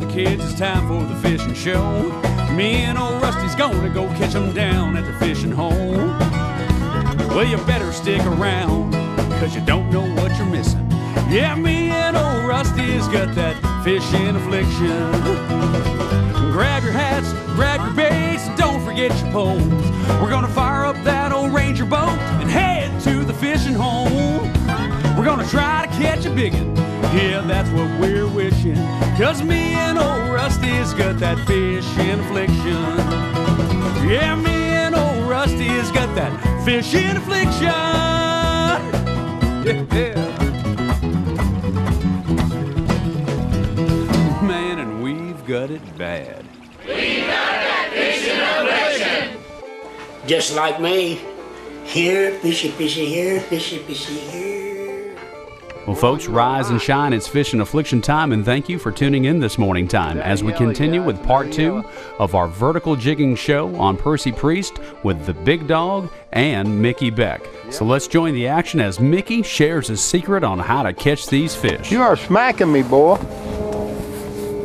The kids, it's time for the fishing show. Me and old Rusty's gonna go catch 'em down at the fishing hole. Well, you better stick around, cause you don't know what you're missing. Yeah, me and old Rusty's got that fishing affliction. Grab your hats, grab your baits, and don't forget your poles. We're gonna fire up that old Ranger boat and head to the fishing hole. We're gonna try to catch a biggin'. Yeah, that's what we're wishing. Cause me and old Rusty's got that fishing affliction. Yeah, me and old Rusty's got that fishing affliction. Yeah. Man, and we've got it bad. We got that fish infliction. Just like me. Here, fishy, fishy, here, fishy, fishy, here. Well, folks, rise and shine. It's Fishing Affliction time, and thank you for tuning in this morning time as we continue with part two of our vertical jigging show on Percy Priest with the Big Dog and Mickey Beck. So let's join the action as Mickey shares his secret on how to catch these fish. You are smacking me, boy.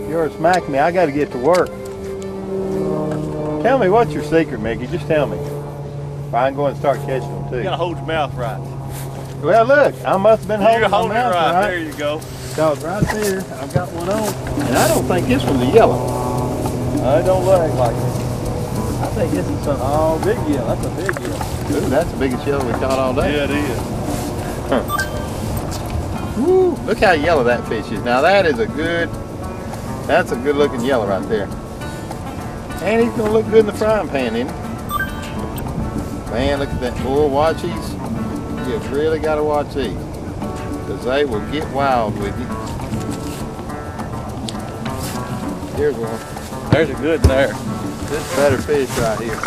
You are smacking me. I got to get to work. Tell me what's your secret, Mickey. Just tell me. If I can go and start catching them too. You gotta hold your mouth right. Well, look, I must have been holding You're my holding it mouth right. right. There you go. Cause right there, I've got one on, and I don't think this one's a yellow. Uh, I don't look like it. I think this is some oh big yellow. That's a big yellow. Ooh, that's the biggest yellow we caught all day. Yeah, it is. Huh. Woo, look how yellow that fish is. Now that is a good, that's a good looking yellow right there. And he's gonna look good in the frying pan, isn't he? Man, look at that. Boy, watch these. You really gotta watch these. Cause they will get wild with you. Here's one. There's a good one there. This better fish right here.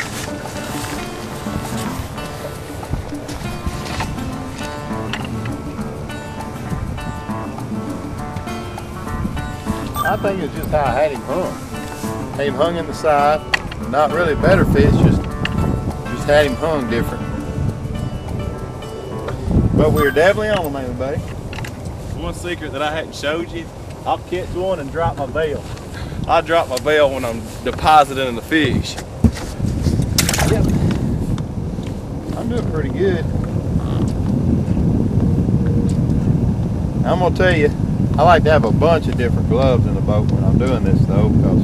I think it's just how I had him hung. Had him hung in the side. Not really better fish, just just had him hung different. But we are definitely on him, everybody. One secret that I hadn't showed you, I'll catch one and drop my bail. I drop my bail when I'm depositing in the fish. Yep. I'm doing pretty good. I'm gonna tell you, I like to have a bunch of different gloves in the boat when I'm doing this though, because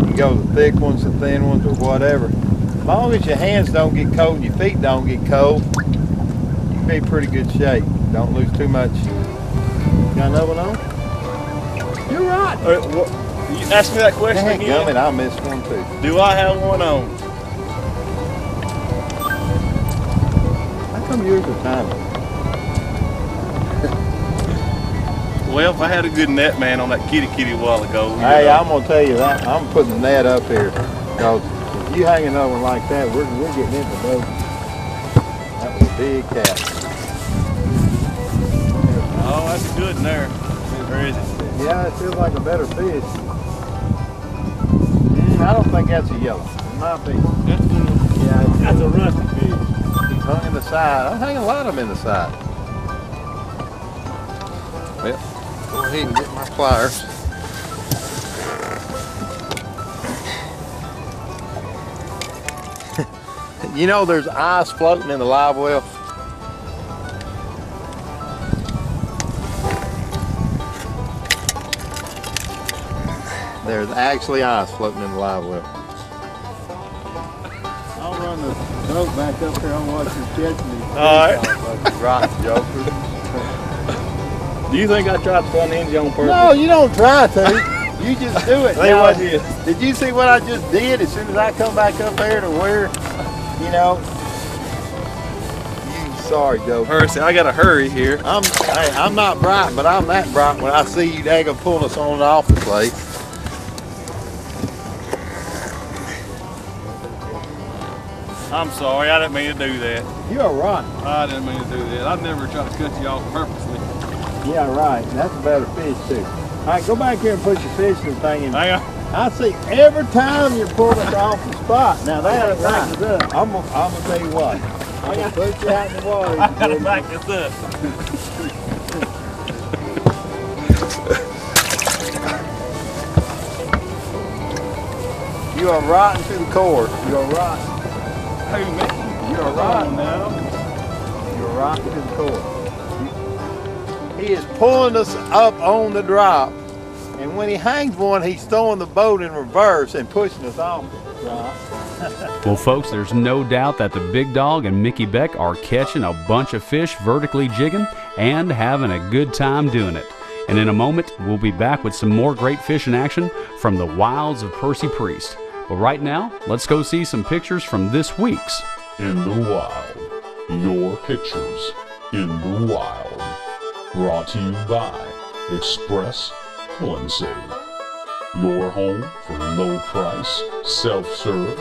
you can go the thick ones, the thin ones, or whatever. As long as your hands don't get cold and your feet don't get cold, be in pretty good shape. Don't lose too much. Got another one on? You're right. Uh, what, you ask me that question Dang again. gummit, I missed one too. Do I have one on? How come yours are tiny? Well, if I had a good net man on that kitty kitty a while ago. Hey, know. I'm gonna tell you that I'm putting the net up here because if you hang another one like that, we're, we're getting into boat. That was a big cat. Oh, that's a good in there. Or is it? Yeah, it feels like a better fish. Mm, I don't think that's a yellow. It might be. That's, a, Yeah, it's, that's a rusty fish. he's hung in the side. I'm hanging a lot of them in the side. Well, go ahead and get my pliers. you know there's ice floating in the live well. There's actually ice floating in the live well. I'll run the boat back up here and watch you catch me. All right. Right, Joker. Do you think I tried to run the engine on purpose? No, you don't try to. You just do it. Say Now, what I did. Did you see what I just did? As soon as I come back up there to where, you know, you sorry, Joe. Percy, I gotta hurry here. I'm hey, I'm not bright, but I'm that bright when I see you daggone pulling us on and off the plate. I'm sorry, I didn't mean to do that. You're right. I didn't mean to do that. I never tried to cut you off purposely. Yeah, right. That's a better fish, too. All right, go back here and put your fishing thing in. Hang on. I see every time you pull it off the spot. Now that right. I'm gonna, I'm gonna tell you what. I'm gonna put you out in the water. I gotta back this up. you are rotten to the core. You are rotten. Who, me? You are rotten. now. You are rotten to the core. He is pulling us up on the drop. And when he hangs one, he's throwing the boat in reverse and pushing us off. Well, folks, there's no doubt that the big dog and Mickey Beck are catching a bunch of fish vertically jigging and having a good time doing it. And in a moment, we'll be back with some more great fishing action from the wilds of Percy Priest. But right now, let's go see some pictures from this week's In the Wild. Your pictures in the wild. Brought to you by Express Pull Save. Your home for low price, self serve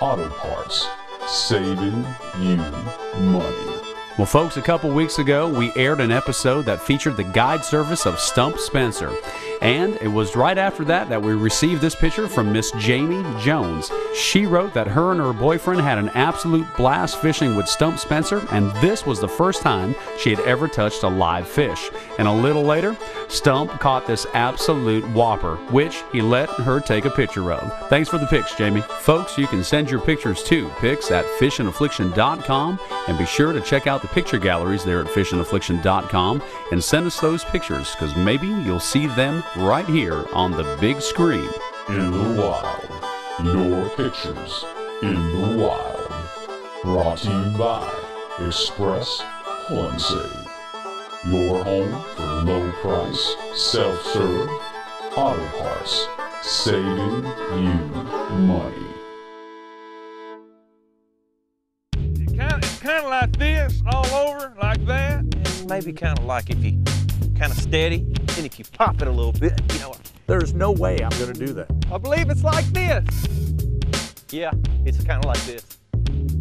auto parts. Saving you money. Well, folks, a couple weeks ago, we aired an episode that featured the guide service of Stump Spencer. And it was right after that that we received this picture from Miss Jamie Jones. She wrote that her and her boyfriend had an absolute blast fishing with Stump Spencer, and this was the first time she had ever touched a live fish. And a little later, Stump caught this absolute whopper, which he let her take a picture of. Thanks for the pics, Jamie. Folks, you can send your pictures to pics at fishandaffliction.com and be sure to check out the picture galleries there at fishandaffliction.com and send us those pictures because maybe you'll see them right here on the big screen. In the Wild. Your pictures in the wild. Brought to you by Express Pull and Save. Your home for low price, self serve auto parts. Saving you money. Kind of, kind of like this, all over, like that. maybe kind of like if you kind of steady, and if you pop it a little bit, you know. There's no way I'm going to do that. I believe it's like this. Yeah, it's kind of like this.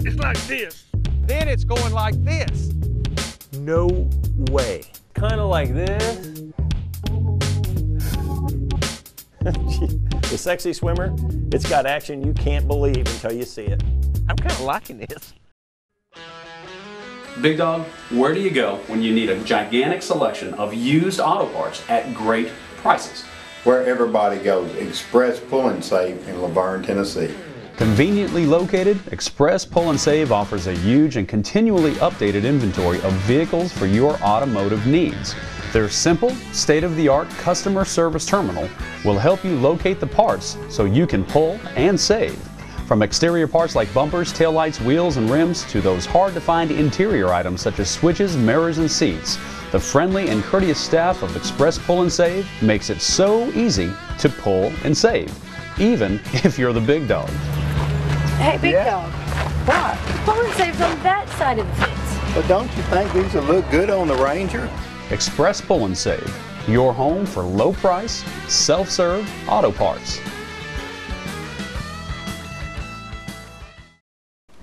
It's like this. Then it's going like this. No way. Kind of like this. the sexy swimmer, it's got action you can't believe until you see it. I'm kind of liking this. Big Dog, where do you go when you need a gigantic selection of used auto parts at great prices? Where everybody goes, Express Pull and Save in La Vergne, Tennessee. Conveniently located, Express Pull and Save offers a huge and continually updated inventory of vehicles for your automotive needs. Their simple, state of the art customer service terminal will help you locate the parts so you can pull and save. From exterior parts like bumpers, taillights, wheels, and rims to those hard to find interior items such as switches, mirrors, and seats, the friendly and courteous staff of Express Pull and Save makes it so easy to pull and save, even if you're the big dog. Hey, big Yeah. dog. What? Pull and save's on that side of the fence. But don't you think these will look good on the Ranger? Express Pull and Save, your home for low price, self serve auto parts.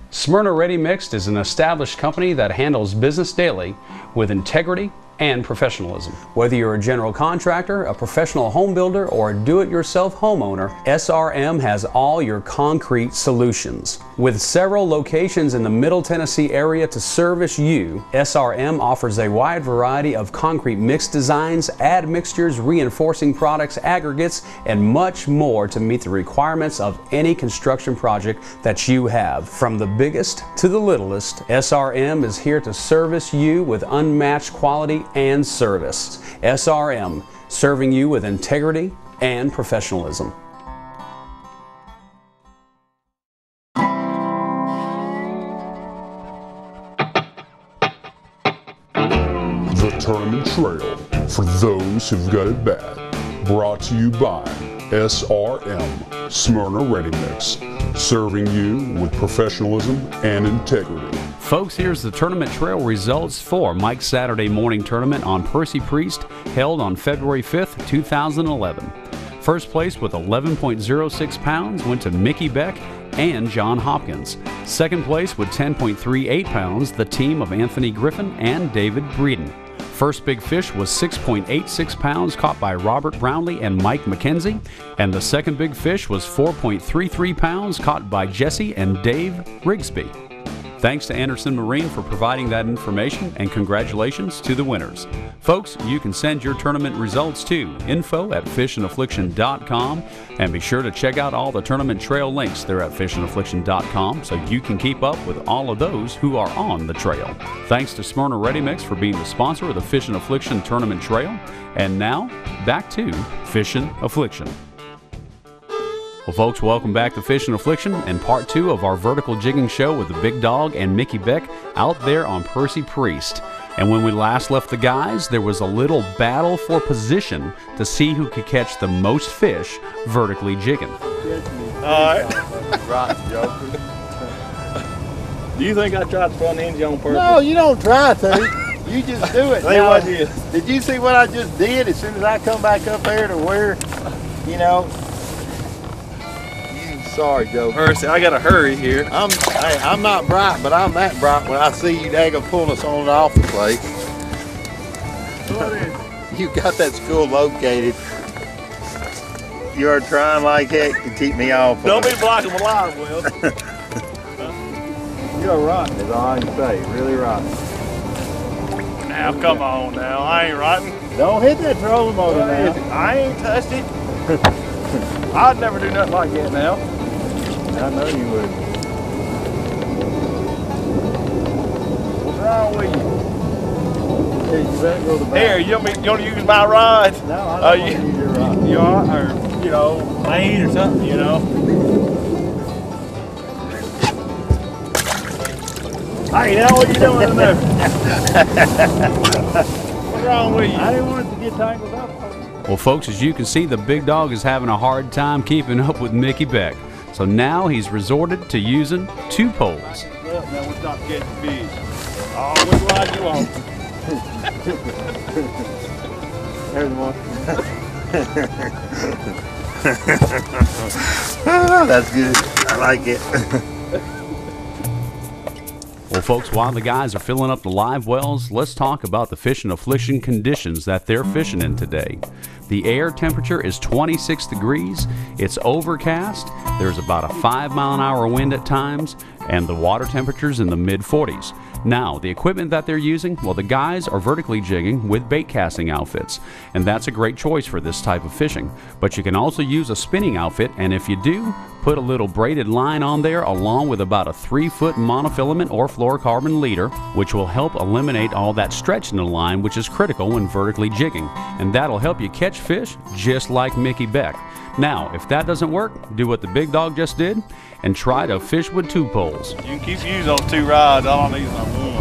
Smyrna Ready Mixed is an established company that handles business daily with integrity and professionalism. Whether you're a general contractor, a professional home builder, or a do it yourself homeowner, SRM has all your concrete solutions. With several locations in the Middle Tennessee area to service you, SRM offers a wide variety of concrete mix designs, admixtures, reinforcing products, aggregates, and much more to meet the requirements of any construction project that you have. From the biggest to the littlest, SRM is here to service you with unmatched quality and service. SRM, serving you with integrity and professionalism. The Tournament Trail for those who've got it bad. Brought to you by SRM Smyrna Ready Mix, serving you with professionalism and integrity. Folks, here's the tournament trail results for Mike's Saturday morning tournament on Percy Priest, held on February 5th, 2011. First place with 11.06 pounds went to Mickey Beck and John Hopkins. Second place with 10.38 pounds, the team of Anthony Griffin and David Breeden. First big fish was 6.86 pounds, caught by Robert Brownlee and Mike McKenzie. And the second big fish was 4.33 pounds, caught by Jesse and Dave Rigsby. Thanks to Anderson Marine for providing that information and congratulations to the winners. Folks, you can send your tournament results to info at fishandaffliction.com and be sure to check out all the tournament trail links there at fishandaffliction.com so you can keep up with all of those who are on the trail. Thanks to Smyrna Ready Mix for being the sponsor of the Fishin' Affliction Tournament Trail. And now, back to Fishin' Affliction. Well, folks, welcome back to Fishin' Affliction and part two of our vertical jigging show with the Big Dog and Mickey Beck out there on Percy Priest. And when we last left the guys, there was a little battle for position to see who could catch the most fish vertically jigging. Alright. Right, Joker. Do you think I tried to front end you on purpose? No, you don't try to. You just do it. Tell you Now, what did. Did you see what I just did? As soon as I come back up there to where, you know, you sorry, Joe. Percy, I gotta hurry here. I'm hey, I'm not bright, but I'm that bright when I see you daggone pulling us on and off the plate. You got that school located. You are trying like heck to keep me off. Don't of be blocking my line, Will. it. You're rotten, is all I can say. Really rotten. now, come on now. I ain't rotten. Don't hit that trolling motor now. I ain't touched it. I'd never do nothing like that now. I know you would. What's wrong with you? Hey, you better go to the back. Here, you want me, you want to use my rod? No, I Uh, don't want you- to use your rod. You are, or, you know, lane or something, you know? Hey, now what you doing in there? What's wrong with you? I didn't want it to get tangled up. Well, folks, as you can see, the Big Dog is having a hard time keeping up with Mickey Beck. So now he's resorted to using two poles. Now we'll stop catching fish. Oh, which rod you want? There's one. That's good. I like it. Well, folks, while the guys are filling up the live wells, let's talk about the fishing affliction conditions that they're fishing in today. The air temperature is 26 degrees, it's overcast, there's about a 5 mile an hour wind at times, and the water temperature's in the mid 40s. Now, the equipment that they're using, well, the guys are vertically jigging with bait casting outfits, and that's a great choice for this type of fishing. But you can also use a spinning outfit, and if you do, put a little braided line on there along with about a 3 foot monofilament or fluorocarbon leader, which will help eliminate all that stretch in the line, which is critical when vertically jigging. And that'll help you catch fish just like Mickey Beck. Now, if that doesn't work, do what the big dog just did and try to fish with two poles. You can keep using those two rods. I need is my one.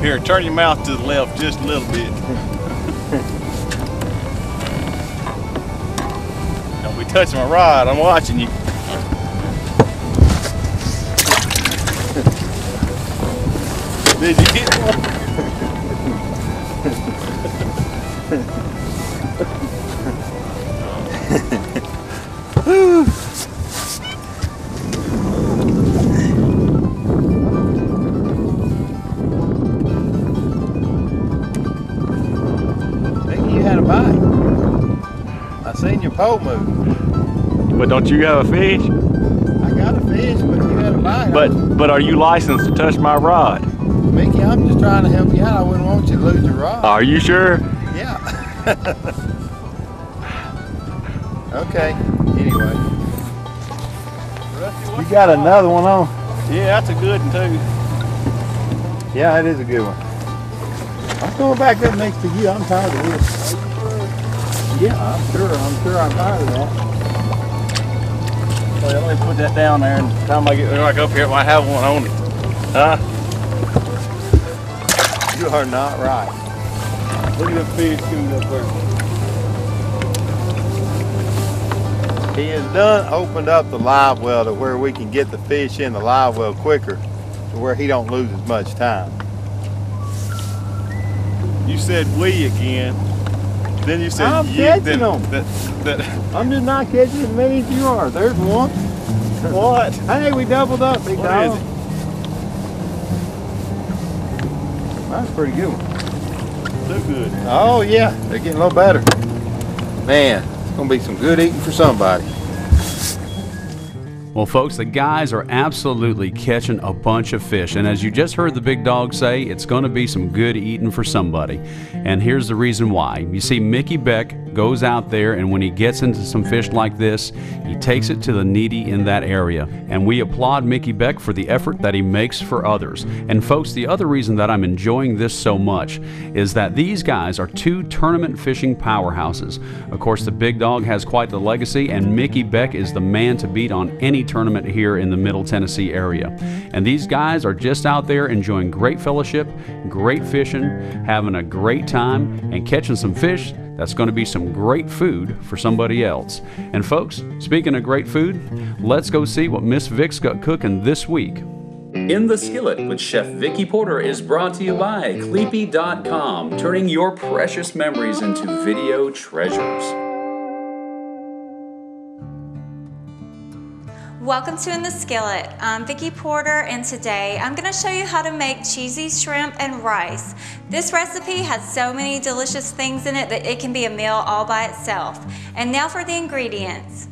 Here, turn your mouth to the left just a little bit. Don't be my rod. I'm watching you. Did you get one? Think you had a bite. I seen your pole move. But don't you have a fish? I got a fish, but you had a bite. But but are you licensed to touch my rod? Mickey, I'm just trying to help you out. I wouldn't want you to lose your rod. Are you sure? Yeah. okay. Anyway. You got another one on? Yeah, that's a good one too. Yeah, that is a good one. I'm going back up next to you. I'm tired of this. Yeah, I'm sure. I'm sure I'm tired of that. Well, let me put that down there, and the time I get back up here, I might have one on it. Huh? You are not right. Look at the fish coming up there. He has done opened up the live well to where we can get the fish in the live well quicker to where he don't lose as much time. You said we again. Then you said I'm you. catching then, 'em. That, that, I'm just not catching as many as you are. There's one. what? Hey, we doubled up, big What dog. is it? That's a pretty good one. Good. Oh yeah, they're getting a little better. Man, it's gonna be some good eating for somebody. Well, folks, the guys are absolutely catching a bunch of fish. And as you just heard the big dog say, it's going to be some good eating for somebody. And here's the reason why. You see, Mickey Beck goes out there, and when he gets into some fish like this, he takes it to the needy in that area. And we applaud Mickey Beck for the effort that he makes for others. And, folks, the other reason that I'm enjoying this so much is that these guys are two tournament fishing powerhouses. Of course, the big dog has quite the legacy, and Mickey Beck is the man to beat on any tournament here in the Middle Tennessee area. And these guys are just out there enjoying great fellowship, great fishing, having a great time, and catching some fish that's going to be some great food for somebody else. And folks, speaking of great food, let's go see what Miss Vic's got cooking this week. In the Skillet with Chef Vicki Porter is brought to you by Cleepy.com, turning your precious memories into video treasures. Welcome to In the Skillet. I'm Vicki Porter and today I'm going to show you how to make cheesy shrimp and rice. This recipe has so many delicious things in it that it can be a meal all by itself. And now for the ingredients.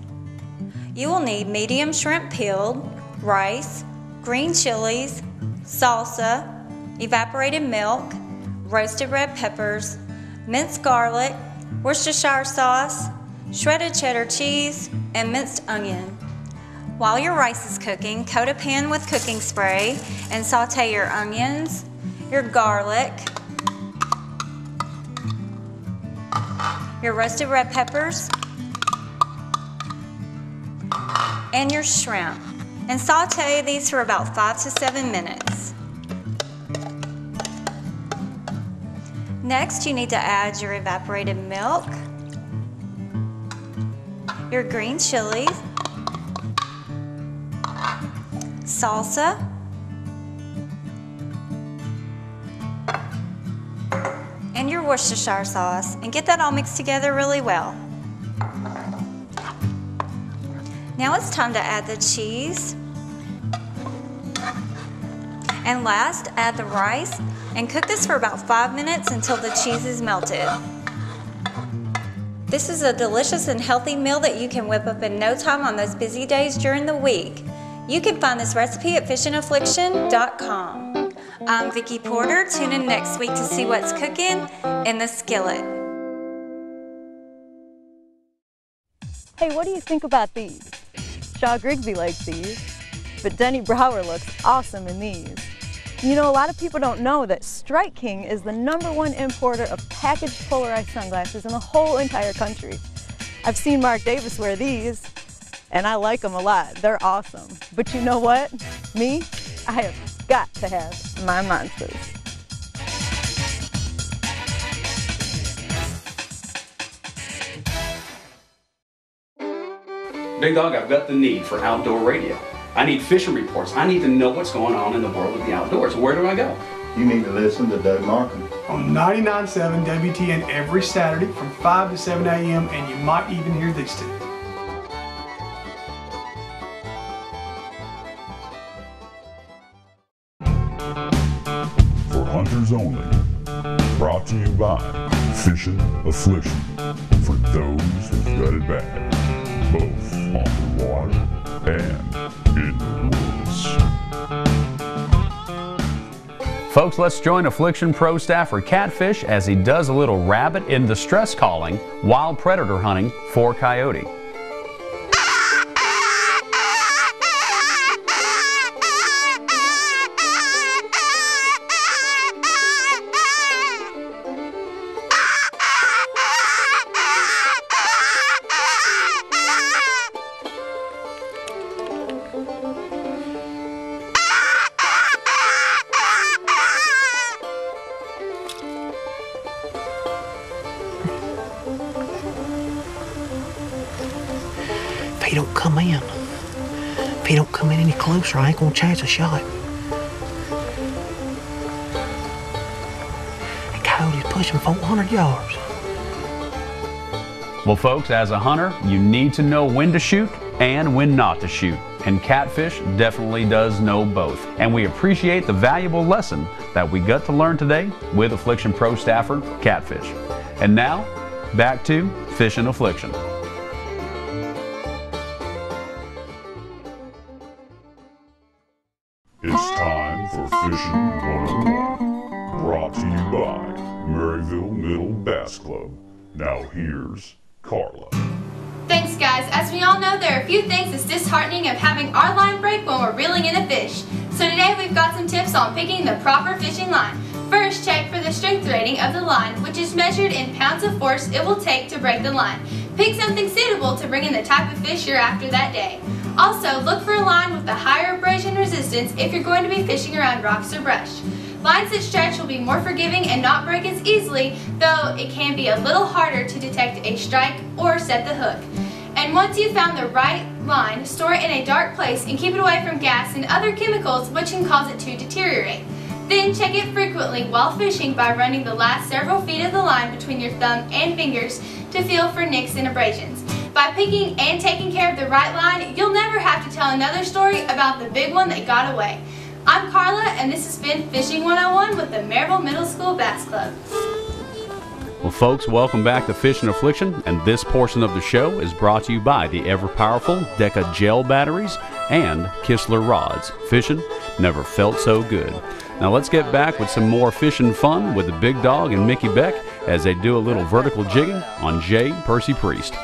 You will need medium shrimp peeled, rice, green chilies, salsa, evaporated milk, roasted red peppers, minced garlic, Worcestershire sauce, shredded cheddar cheese, and minced onion. While your rice is cooking, coat a pan with cooking spray and saute your onions, your garlic, your roasted red peppers, and your shrimp. And saute these for about five to seven minutes. Next, you need to add your evaporated milk, your green chilies, salsa, and your Worcestershire sauce and get that all mixed together really well. Now it's time to add the cheese. And last, add the rice and cook this for about five minutes until the cheese is melted. This is a delicious and healthy meal that you can whip up in no time on those busy days during the week. You can find this recipe at fishandaffliction.com. I'm Vicki Porter. Tune in next week to see what's cooking in the skillet. Hey, what do you think about these? Shaw Grigsby likes these, but Denny Brauer looks awesome in these. You know, a lot of people don't know that Strike King is the number one importer of packaged polarized sunglasses in the whole entire country. I've seen Mark Davis wear these, and I like them a lot. They're awesome. But you know what? Me, I have got to have my monsters. Big Dog, I've got the need for outdoor radio. I need fishing reports. I need to know what's going on in the world of the outdoors. Where do I go? You need to listen to Doug Markham. On 99.7 WTN every Saturday from 5 to 7 a.m. and you might even hear these two. Only. Brought to you by Fishing Affliction. For those who've got it bad. Both on the water and in the woods. Folks, let's join Affliction Pro staffer Catfish as he does a little rabbit in the stress calling while predator hunting for coyote. Don't come in, if he don't come in any closer, I ain't gonna chance a shot. That coyote's pushing 400 yards. Well, folks, as a hunter, you need to know when to shoot and when not to shoot. And Catfish definitely does know both. And we appreciate the valuable lesson that we got to learn today with Affliction Pro staffer Catfish. And now, back to Fishin' Affliction. Now here's Carla. Thanks, guys. As we all know, there are a few things that's disheartening of having our line break when we're reeling in a fish. So today we've got some tips on picking the proper fishing line. First, check for the strength rating of the line, which is measured in pounds of force it will take to break the line. Pick something suitable to bring in the type of fish you're after that day. Also, look for a line with a higher abrasion resistance if you're going to be fishing around rocks or brush. Lines that stretch will be more forgiving and not break as easily, though it can be a little harder to detect a strike or set the hook. And once you've found the right line, store it in a dark place and keep it away from gas and other chemicals which can cause it to deteriorate. Then check it frequently while fishing by running the last several feet of the line between your thumb and fingers to feel for nicks and abrasions. By picking and taking care of the right line, you'll never have to tell another story about the big one that got away. I'm Carla, and this has been Fishing 101 with the Maryville Middle School Bass Club. Well, folks, welcome back to Fishing Affliction, and this portion of the show is brought to you by the ever powerful Deka gel batteries and Kistler rods. Fishing never felt so good. Now let's get back with some more fishing fun with the big dog and Mickey Beck as they do a little vertical jigging on J. Percy Priest.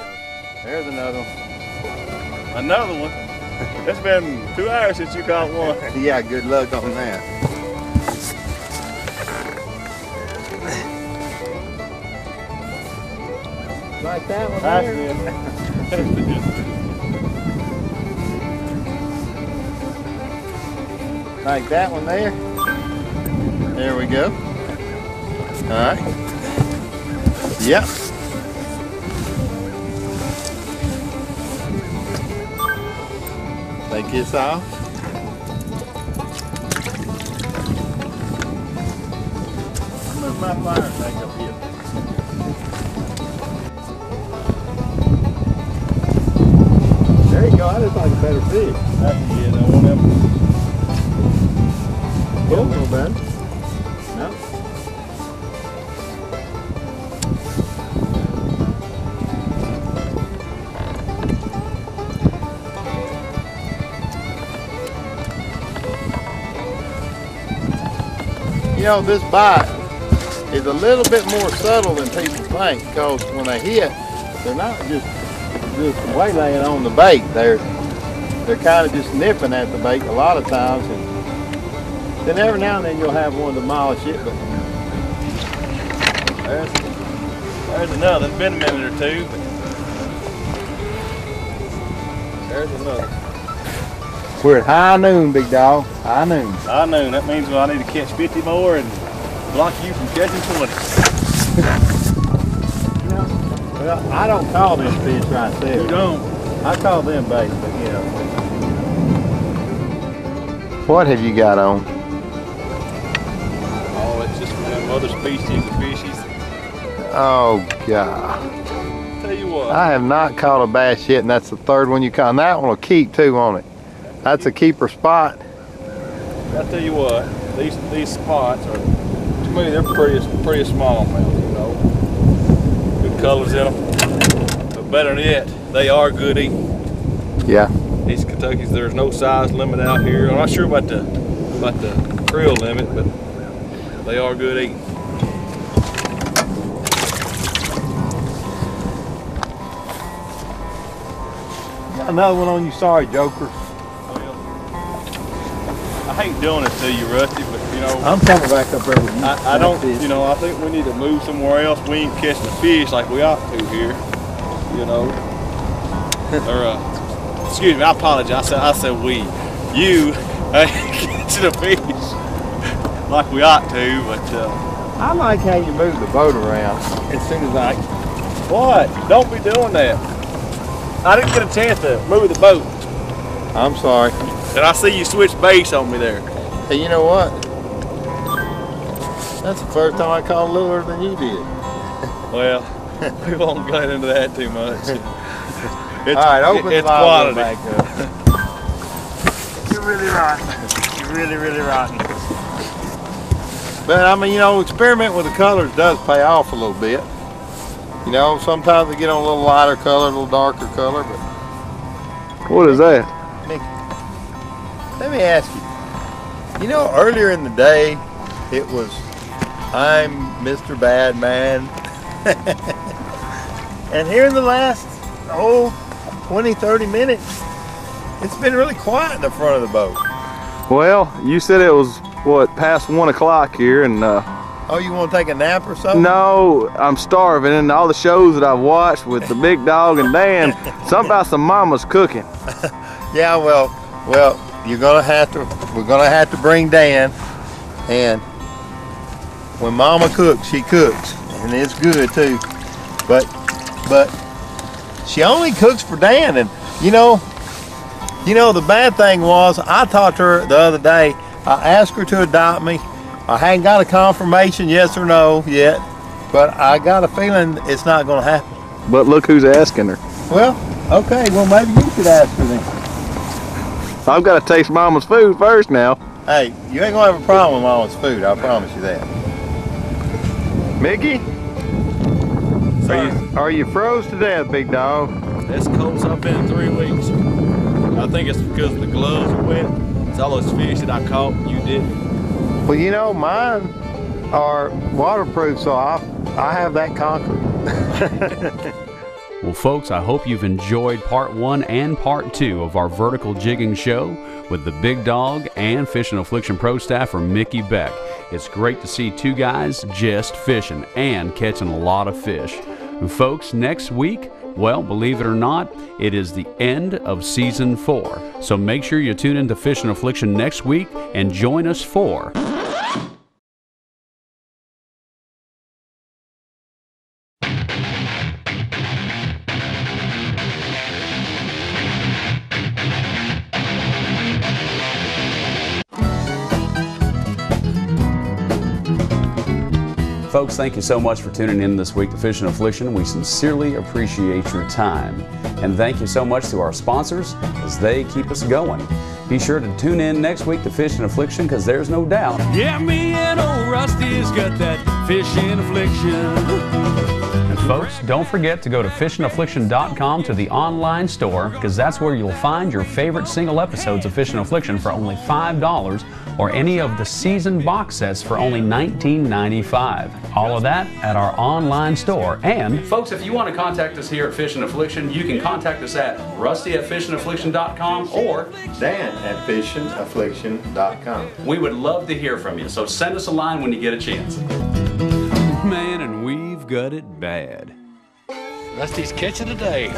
There's another one. Another one. It's been two hours since you caught one. yeah, good luck on that. Like that one That's there. like that one there. There we go. All right. Yep. Take this off. Move my fire thing up here. There you go. That looks like a better fish. That's yeah, that one of them. Yeah, a You know, this bite is a little bit more subtle than people think because when they hit, they're not just just waylaying on the bait. They're they're kind of just nipping at the bait a lot of times, and then every now and then you'll have one demolish it. But There's, there's another. It's been a minute or two, but there's another. We're at high noon, big dog. High noon. High noon. that means well, I need to catch 50 more and block you from catching 20. Well, I don't call this fish right there. You don't. I call them bait, but you know. What have you got on? Oh, it's just from them other species of fishies. Oh God. Tell you what. I have not caught a bass yet, and that's the third one you caught. And that one will keep too, on it? That's a keeper spot. I tell you what, these these spots are to me they're pretty pretty small mouth, you know. Good colors in them. But better than yet, they are good eating. Yeah. These Kentucky's there's no size limit out here. I'm not sure about the about the creel limit, but they are good eating. Got another one on you, sorry, Joker. I hate doing it to you, Rusty, but you know I'm coming back up there with you. I, I don't, you know, I think we need to move somewhere else. We ain't catching fish like we ought to here, you know. or, uh, excuse me, I apologize. I said, I said we. You ain't catching the fish like we ought to, but, uh, I like how you move the boat around as soon as I. what? Don't be doing that. I didn't get a chance to move the boat. I'm sorry. And I see you switch base on me there. Hey, you know what? That's the first time I caught littler than you did. Well, we won't get into that too much. It's, All right, open it's the bottle quantity. back up. You're really rotten. You're really, really rotten. But I mean, you know, experiment with the colors does pay off a little bit. You know, sometimes they get on a little lighter color, a little darker color, but. What is that? Let me ask you. You know, earlier in the day, it was, I'm Mr. Bad Man. and here in the last, oh, 20, 30 minutes, it's been really quiet in the front of the boat. Well, you said it was, what, past one o'clock here, and uh, Oh, you want to take a nap or something? no, I'm starving, and all the shows that I've watched with the big dog and Dan, something about some mama's cooking. Yeah, well, well, you're gonna have to. We're gonna have to bring Dan, and when Mama cooks, she cooks, and it's good too. But, but she only cooks for Dan, and you know, you know the bad thing was I talked to her the other day. I asked her to adopt me. I hadn't got a confirmation, yes or no, yet, but I got a feeling it's not gonna happen. But look who's asking her. Well, okay, well maybe you should ask her then. I've got to taste mama's food first now. Hey, you ain't gonna have a problem with Mama's food. I promise you that. Mickey, are you are you froze to death, big dog? This cold's up in three weeks. I think it's because the gloves are wet. It's all those fish that I caught you didn't. Well, you know mine are waterproof, so I I have that conquered. Well, folks, I hope you've enjoyed part one and part two of our vertical jigging show with the big dog and Fishing Affliction Pro staffer Mickey Beck. It's great to see two guys just fishing and catching a lot of fish. And folks, next week, well, believe it or not, it is the end of season four. So make sure you tune into Fishing Affliction next week and join us for. Folks, thank you so much for tuning in this week to Fishing Affliction. We sincerely appreciate your time. And thank you so much to our sponsors as they keep us going. Be sure to tune in next week to Fishing Affliction because there's no doubt. Yeah, me and old Rusty's got that fishing affliction. And folks, don't forget to go to fishingaffliction.com to the online store because that's where you'll find your favorite single episodes of Fishing Affliction for only $5 or any of the season box sets for only $19.95. All of that at our online store. And folks, if you want to contact us here at Fishing Affliction, you can contact us at rusty at fishingaffliction.com or Dan at fishingaffliction.com. we would love to hear from you. So send us a line when you get a chance. Man, and we've got it bad. Rusty's catching today.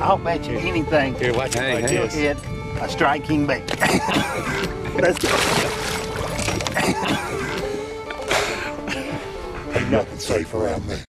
I'll bet you anything. Here, watch it like He'll this. A striking bait. Go. Ain't nothing safe around me.